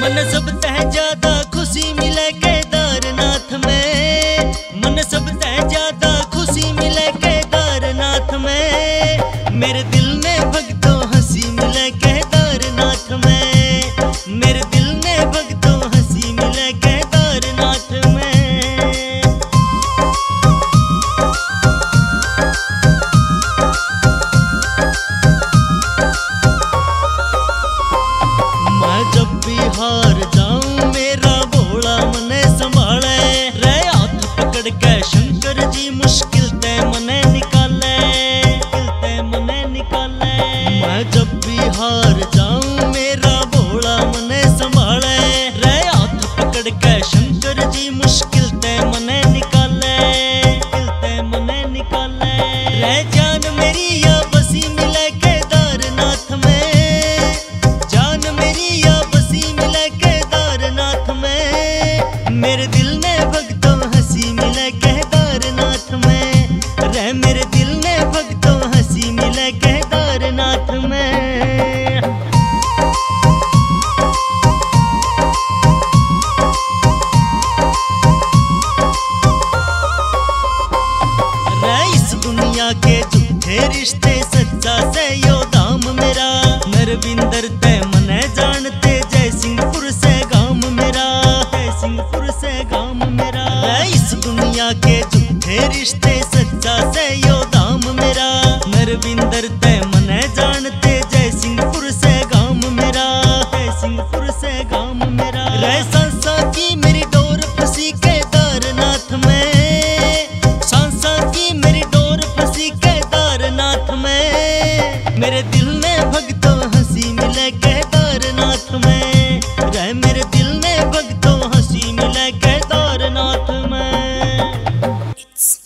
मन सब तह ज़्यादा खुशी मिले केदारनाथ में। मन सब तह ज़्यादा खुशी मिले केदारनाथ में। मेरे दिल में भगतों हँसी मिले केदारनाथ में। मेरे दिल जी मुश्किल ते मने निकाले ते मने निकाले। मैं जब भी हार जाऊँ, मेरा भोला मने संभाले। रे हाथ पकड़ के शंकर जी मुश्किल ते मने निकाले ते मने निकाले। रे जान मेरी या बसी मिले केदारनाथ में। जान मेरी या बसी मिले केदारनाथ में। मेरे दिल ने भगतों में मेरे दिल ने भगतों हँसी मिले केदारनाथ में। इस दुनिया के झूठे रिश्ते, सच्चा से यो दाम मेरा। नरविंदर ते मने जानते, जय सिंहपुर से गाँव मेरा। जय सिंहपुर से गाँव मेरा। इस दुनिया के झूठे रिश्ते सच्चा से यो दाम मेरा नरविंदर ते minutes.